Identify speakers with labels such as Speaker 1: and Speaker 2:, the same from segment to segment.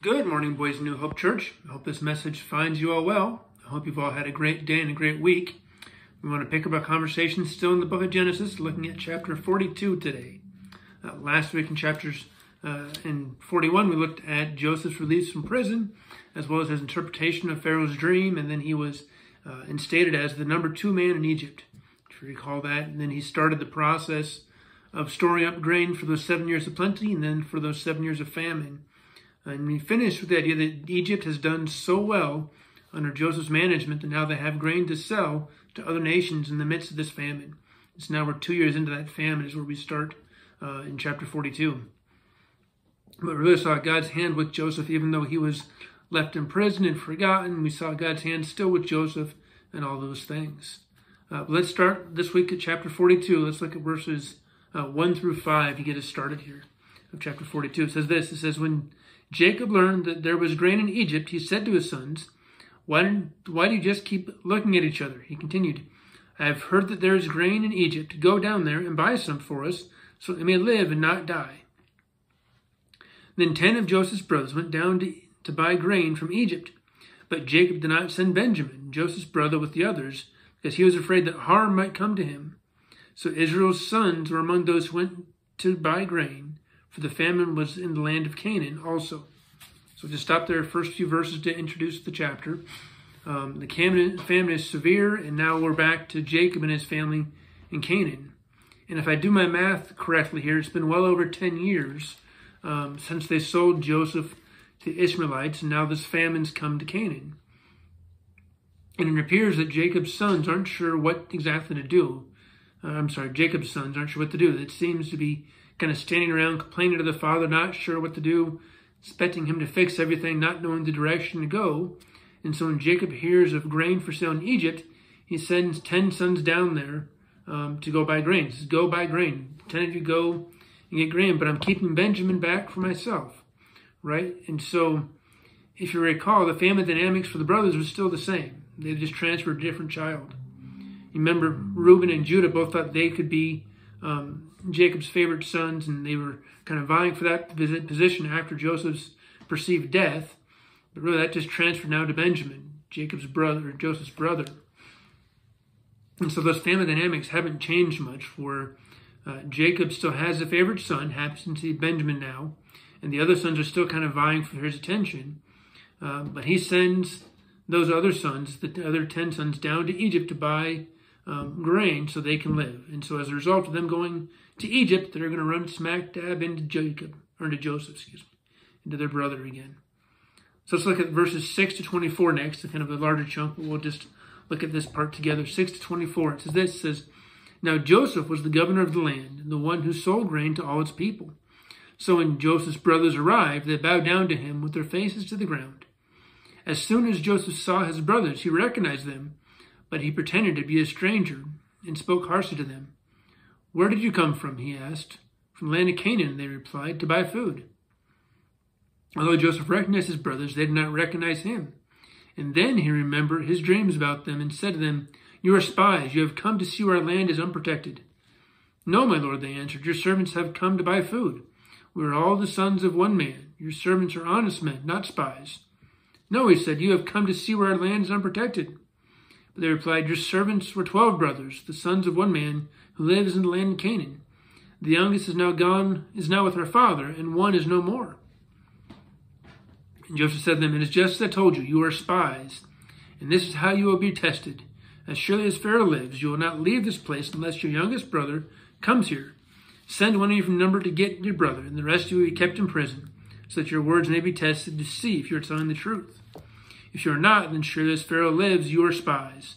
Speaker 1: Good morning, Boise New Hope Church. I hope this message finds you all well. I hope you've all had a great day and a great week. We want to pick up our conversation still in the book of Genesis, looking at chapter 42 today. Uh, last week in chapters uh, in 41, we looked at Joseph's release from prison, as well as his interpretation of Pharaoh's dream, and then he was uh, instated as the number two man in Egypt. If you recall that, and then he started the process of storing up grain for those seven years of plenty, and then for those seven years of famine. And we finished with the idea that Egypt has done so well under Joseph's management that now they have grain to sell to other nations in the midst of this famine. It's now we're two years into that famine is where we start uh, in chapter 42. But we really saw God's hand with Joseph, even though he was left in prison and forgotten. We saw God's hand still with Joseph and all those things. Uh, let's start this week at chapter 42. Let's look at verses uh, 1 through 5 to get us started here of chapter 42. It says this It says, When Jacob learned that there was grain in Egypt, he said to his sons, why, why do you just keep looking at each other? He continued, I have heard that there is grain in Egypt. Go down there and buy some for us, so that we may live and not die. Then ten of Joseph's brothers went down to, to buy grain from Egypt. But Jacob did not send Benjamin, Joseph's brother, with the others, because he was afraid that harm might come to him. So Israel's sons were among those who went to buy grain, for the famine was in the land of Canaan also. So just stop there, first few verses to introduce the chapter. Um, the famine is severe, and now we're back to Jacob and his family in Canaan. And if I do my math correctly here, it's been well over 10 years um, since they sold Joseph to Ishmaelites, and now this famine's come to Canaan. And it appears that Jacob's sons aren't sure what exactly to do. Uh, I'm sorry, Jacob's sons aren't sure what to do. It seems to be kind of standing around complaining to the father, not sure what to do, expecting him to fix everything, not knowing the direction to go. And so when Jacob hears of grain for sale in Egypt, he sends 10 sons down there um, to go buy grain. He says, Go buy grain. 10 of you go and get grain, but I'm keeping Benjamin back for myself. Right? And so, if you recall, the family dynamics for the brothers was still the same. They just transferred a different child. Remember Reuben and Judah both thought they could be um, Jacob's favorite sons, and they were kind of vying for that position after Joseph's perceived death. But really, that just transferred now to Benjamin, Jacob's brother, Joseph's brother. And so those family dynamics haven't changed much. For uh, Jacob still has a favorite son, happens to be Benjamin now, and the other sons are still kind of vying for his attention. Uh, but he sends those other sons, the other ten sons, down to Egypt to buy um, grain so they can live. And so as a result of them going to Egypt, they're going to run smack dab into Jacob, or into Joseph, excuse me, into their brother again. So let's look at verses 6 to 24 next, kind of a larger chunk, but we'll just look at this part together. 6 to 24, it says this, it says, Now Joseph was the governor of the land, and the one who sold grain to all its people. So when Joseph's brothers arrived, they bowed down to him with their faces to the ground. As soon as Joseph saw his brothers, he recognized them but he pretended to be a stranger and spoke harshly to them. Where did you come from? he asked. From the land of Canaan, they replied, to buy food. Although Joseph recognized his brothers, they did not recognize him. And then he remembered his dreams about them and said to them, You are spies. You have come to see where our land is unprotected. No, my lord, they answered. Your servants have come to buy food. We are all the sons of one man. Your servants are honest men, not spies. No, he said, You have come to see where our land is unprotected. They replied, Your servants were twelve brothers, the sons of one man, who lives in the land of Canaan. The youngest is now gone, is now with her father, and one is no more. And Joseph said to them, It is just as I told you, you are spies, and this is how you will be tested. As surely as Pharaoh lives, you will not leave this place unless your youngest brother comes here. Send one of you from number to get your brother, and the rest of you will be kept in prison, so that your words may be tested to see if you are telling the truth. If you are not, then sure as Pharaoh lives, you are spies.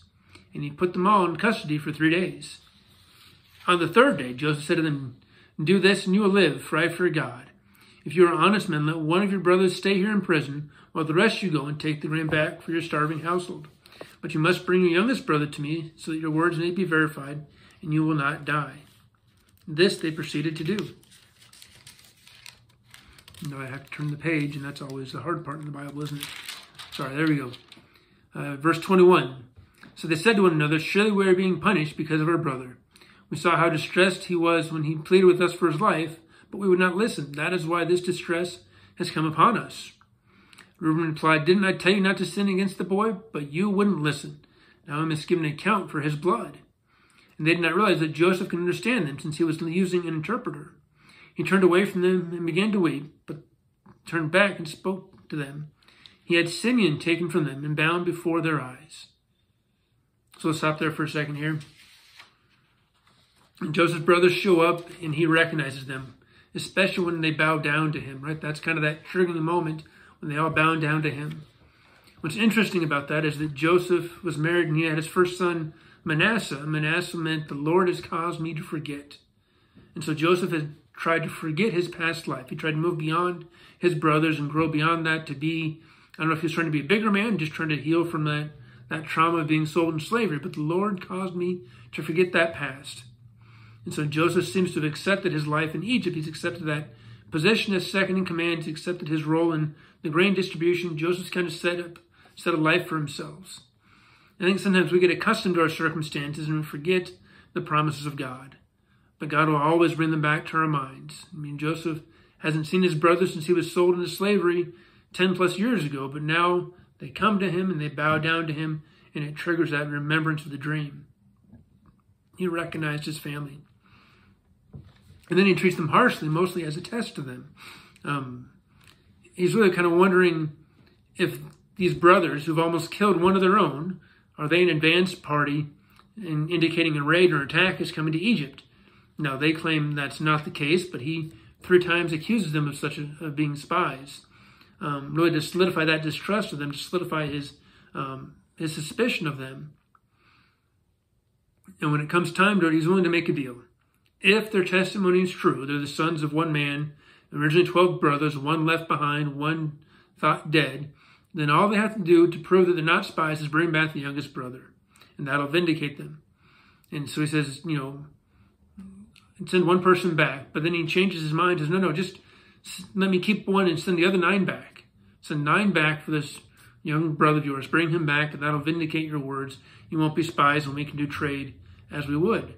Speaker 1: And he put them all in custody for three days. On the third day, Joseph said to them, Do this, and you will live, for I fear God. If you are honest men, let one of your brothers stay here in prison, while the rest you go and take the grain back for your starving household. But you must bring your youngest brother to me, so that your words may be verified, and you will not die. This they proceeded to do. Now I have to turn the page, and that's always the hard part in the Bible, isn't it? Sorry, there we go. Uh, verse 21. So they said to one another, Surely we are being punished because of our brother. We saw how distressed he was when he pleaded with us for his life, but we would not listen. That is why this distress has come upon us. Reuben replied, Didn't I tell you not to sin against the boy? But you wouldn't listen. Now I must give an account for his blood. And they did not realize that Joseph could understand them since he was using an interpreter. He turned away from them and began to weep, but turned back and spoke to them. He had Simeon taken from them and bound before their eyes. So let's stop there for a second here. And Joseph's brothers show up and he recognizes them, especially when they bow down to him, right? That's kind of that triggering moment when they all bow down to him. What's interesting about that is that Joseph was married and he had his first son, Manasseh. Manasseh meant the Lord has caused me to forget. And so Joseph had tried to forget his past life. He tried to move beyond his brothers and grow beyond that to be, I don't know if he was trying to be a bigger man, just trying to heal from that, that trauma of being sold in slavery. But the Lord caused me to forget that past. And so Joseph seems to have accepted his life in Egypt. He's accepted that position as second in command. He's accepted his role in the grain distribution. Joseph's kind of set up, set a life for himself. I think sometimes we get accustomed to our circumstances and we forget the promises of God. But God will always bring them back to our minds. I mean, Joseph hasn't seen his brother since he was sold into slavery 10 plus years ago, but now they come to him and they bow down to him, and it triggers that remembrance of the dream. He recognized his family. And then he treats them harshly, mostly as a test to them. Um, he's really kind of wondering if these brothers who've almost killed one of their own, are they an advanced party in indicating a raid or attack is coming to Egypt? Now, they claim that's not the case, but he three times accuses them of such a, of being spies. Um, really to solidify that distrust of them, to solidify his um, his suspicion of them. And when it comes time to it, he's willing to make a deal. If their testimony is true, they're the sons of one man, originally 12 brothers, one left behind, one thought dead, then all they have to do to prove that they're not spies is bring back the youngest brother. And that'll vindicate them. And so he says, you know, send one person back. But then he changes his mind, says, no, no, just let me keep one and send the other nine back. Send nine back for this young brother of yours. Bring him back, and that'll vindicate your words. You won't be spies, and we can do trade as we would.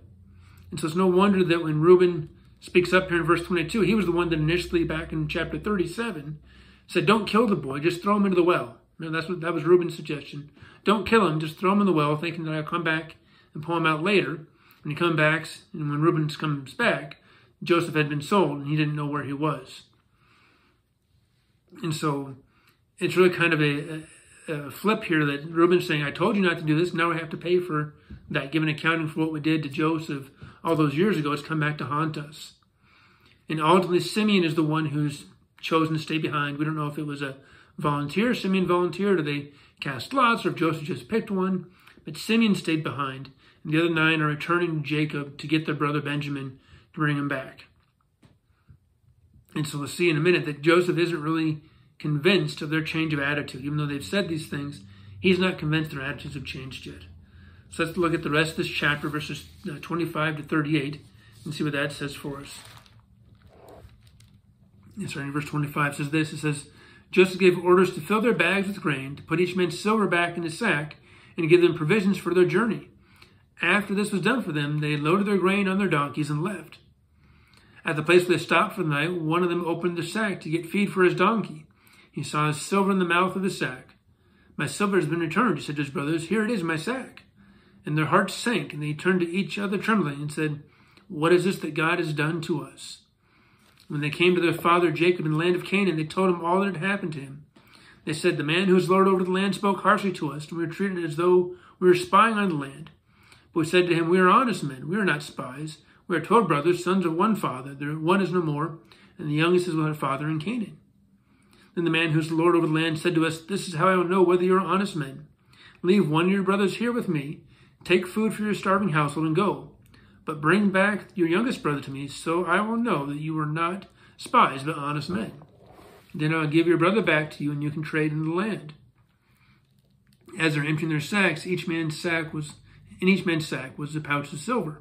Speaker 1: And so it's no wonder that when Reuben speaks up here in verse 22, he was the one that initially, back in chapter 37, said, Don't kill the boy, just throw him into the well. You know, that's what that was Reuben's suggestion. Don't kill him, just throw him in the well, thinking that I'll come back and pull him out later. When he comes back, and when Reuben comes back, Joseph had been sold and he didn't know where he was. And so it's really kind of a, a, flip here that Reuben's saying, I told you not to do this. Now we have to pay for that, given accounting for what we did to Joseph all those years ago. It's come back to haunt us. And ultimately, Simeon is the one who's chosen to stay behind. We don't know if it was a volunteer, Simeon volunteered, or they cast lots, or if Joseph just picked one. But Simeon stayed behind and the other nine are returning to Jacob to get their brother Benjamin to bring him back. And so we'll see in a minute that Joseph isn't really convinced of their change of attitude. Even though they've said these things, he's not convinced their attitudes have changed yet. So let's look at the rest of this chapter, verses uh, 25 to 38, and see what that says for us. It's right in verse 25 says this. It says, Joseph gave orders to fill their bags with grain, to put each man's silver back in his sack, and give them provisions for their journey. After this was done for them, they loaded their grain on their donkeys and left. At the place where they stopped for the night, one of them opened the sack to get feed for his donkey. He saw his silver in the mouth of the sack. My silver has been returned, he said to his brothers. Here it is, my sack. And their hearts sank, and they turned to each other trembling and said, What is this that God has done to us? When they came to their father Jacob in the land of Canaan, they told him all that had happened to him. They said, The man who is Lord over the land spoke harshly to us, and we were treated as though we were spying on the land. But we said to him, We are honest men. We are not spies. We are twelve brothers, sons of one father. There one is no more, and the youngest is with our father in Canaan. Then the man who is the Lord over the land said to us, This is how I will know whether you are honest men. Leave one of your brothers here with me. Take food for your starving household and go. But bring back your youngest brother to me, so I will know that you are not spies, but honest men. Then I'll give your brother back to you, and you can trade in the land. As they're emptying their sacks, each man's sack was in each man's sack was a pouch of silver.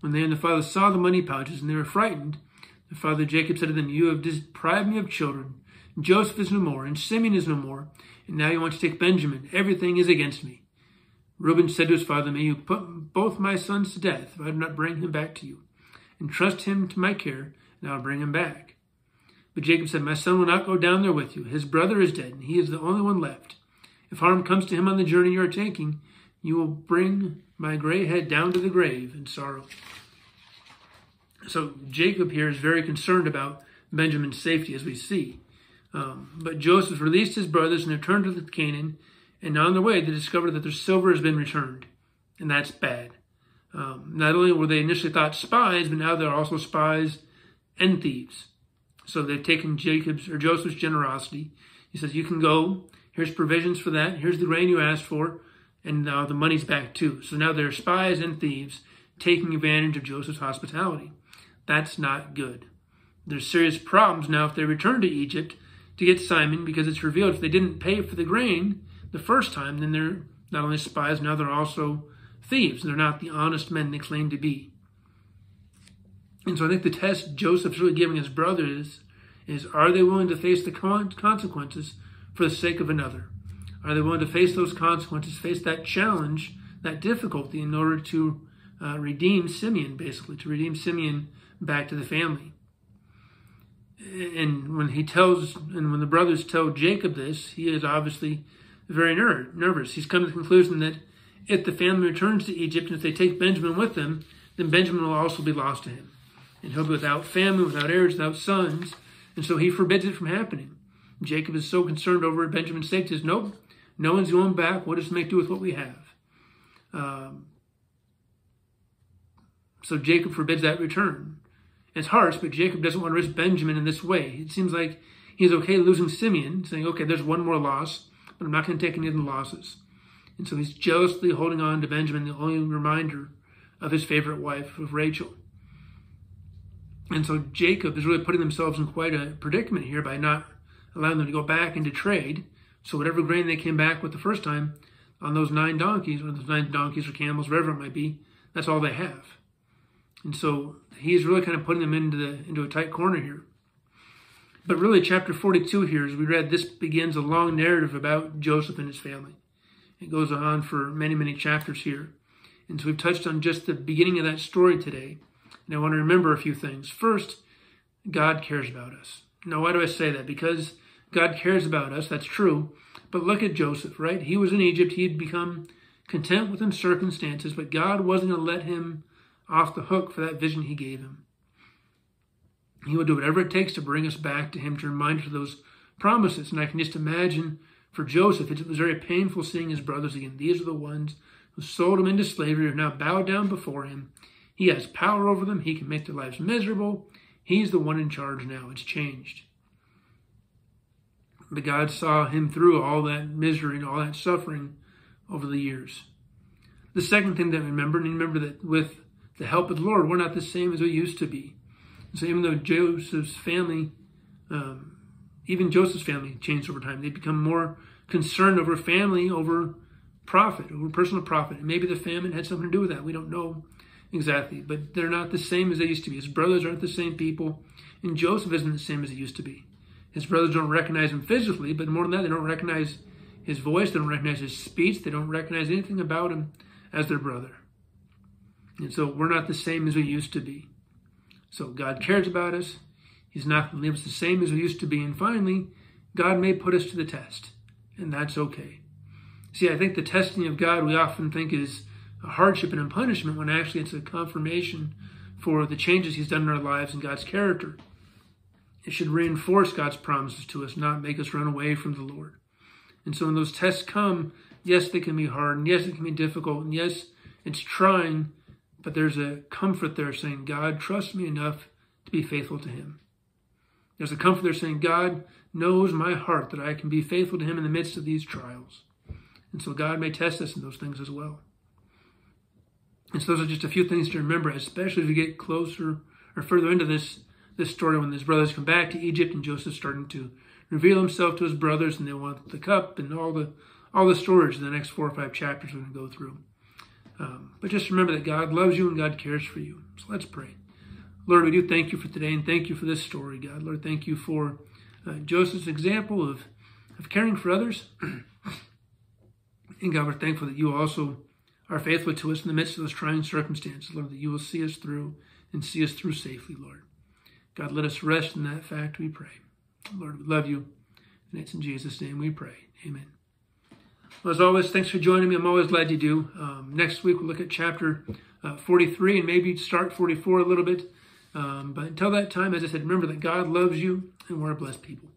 Speaker 1: When they and the father saw the money pouches, and they were frightened, the father Jacob said to them, You have deprived me of children. Joseph is no more, and Simeon is no more, and now you want to take Benjamin. Everything is against me. Reuben said to his father, May you put both my sons to death if I do not bring him back to you. Entrust him to my care, and I will bring him back. But Jacob said, My son will not go down there with you. His brother is dead, and he is the only one left. If harm comes to him on the journey you are taking, you will bring my gray head down to the grave in sorrow. So Jacob here is very concerned about Benjamin's safety, as we see. Um, but Joseph released his brothers and returned to the Canaan, and on their way they discovered that their silver has been returned, and that's bad. Um, not only were they initially thought spies, but now they're also spies and thieves. So they've taken Jacob's or Joseph's generosity. He says, "You can go. Here's provisions for that. Here's the grain you asked for, and now the money's back too." So now they're spies and thieves taking advantage of Joseph's hospitality. That's not good. There's serious problems now if they return to Egypt to get Simon because it's revealed if they didn't pay for the grain the first time, then they're not only spies, now they're also thieves. They're not the honest men they claim to be. And so I think the test Joseph's really giving his brothers is are they willing to face the consequences for the sake of another? Are they willing to face those consequences, face that challenge, that difficulty in order to uh, redeem Simeon, basically, to redeem Simeon back to the family? And when he tells, and when the brothers tell Jacob this, he is obviously very ner- nervous. He's come to the conclusion that if the family returns to Egypt and if they take Benjamin with them, then Benjamin will also be lost to him. And he'll be without family, without heirs, without sons. And so he forbids it from happening. Jacob is so concerned over Benjamin's safety, says, Nope, no one's going back. What does make do with what we have. Um, so Jacob forbids that return. It's harsh, but Jacob doesn't want to risk Benjamin in this way. It seems like he's okay losing Simeon, saying, okay, there's one more loss, but I'm not going to take any of the losses. And so he's jealously holding on to Benjamin, the only reminder of his favorite wife, of Rachel. And so Jacob is really putting themselves in quite a predicament here by not allowing them to go back into trade. So whatever grain they came back with the first time on those nine donkeys, or those nine donkeys or camels, whatever it might be, that's all they have. And so he's really kind of putting them into the into a tight corner here. But really, chapter 42 here, as we read, this begins a long narrative about Joseph and his family. It goes on for many, many chapters here. And so we've touched on just the beginning of that story today. And I want to remember a few things. First, God cares about us. Now, why do I say that? Because God cares about us, that's true. But look at Joseph, right? He was in Egypt. He had become content with his circumstances, but God wasn't going to let him off the hook for that vision he gave him. He will do whatever it takes to bring us back to him, to remind us of those promises. And I can just imagine for Joseph, it was very painful seeing his brothers again. These are the ones who sold him into slavery, are now bowed down before him. He has power over them. He can make their lives miserable. He's the one in charge now. It's changed. But God saw him through all that misery and all that suffering over the years. The second thing that remember, and remember that with the help of the Lord, we're not the same as we used to be. So even though Joseph's family, um, even Joseph's family changed over time, they become more concerned over family, over profit, over personal profit. And maybe the famine had something to do with that. We don't know exactly, but they're not the same as they used to be. His brothers aren't the same people, and Joseph isn't the same as he used to be. His brothers don't recognize him physically, but more than that, they don't recognize his voice, they don't recognize his speech, they don't recognize anything about him as their brother. And so we're not the same as we used to be. So God cares about us. He's not going to leave us the same as we used to be. And finally, God may put us to the test, and that's okay. See, I think the testing of God we often think is a hardship and a punishment when actually it's a confirmation for the changes He's done in our lives and God's character. It should reinforce God's promises to us, not make us run away from the Lord. And so when those tests come, yes, they can be hard, and yes, it can be difficult, and yes, it's trying, but there's a comfort there saying, God trust me enough to be faithful to him. There's a comfort there saying, God knows my heart that I can be faithful to him in the midst of these trials. And so God may test us in those things as well. And so those are just a few things to remember, especially as we get closer or further into this, this story when his brothers come back to Egypt and Joseph's starting to reveal himself to his brothers and they want the cup and all the all the stories in the next four or five chapters we're going to go through. Um, but just remember that God loves you and God cares for you. So let's pray. Lord, we do thank you for today and thank you for this story, God. Lord, thank you for uh, Joseph's example of, of caring for others. and God, we're thankful that you also are faithful to us in the midst of those trying circumstances, Lord, that you will see us through and see us through safely, Lord. God, let us rest in that fact, we pray. Lord, we love you. And it's in Jesus' name we pray. Amen. As always, thanks for joining me. I'm always glad you do. Um, next week, we'll look at chapter uh, 43 and maybe start 44 a little bit. Um, but until that time, as I said, remember that God loves you and we're a blessed people.